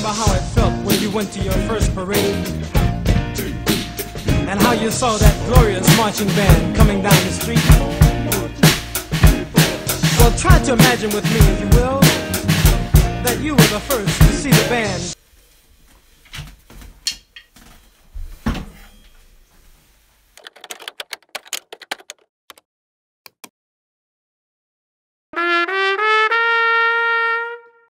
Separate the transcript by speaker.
Speaker 1: Remember how it felt when you went to your first parade and how you saw that glorious marching band coming down the street. Well, try to imagine with me, if you will, that you were the first to see the band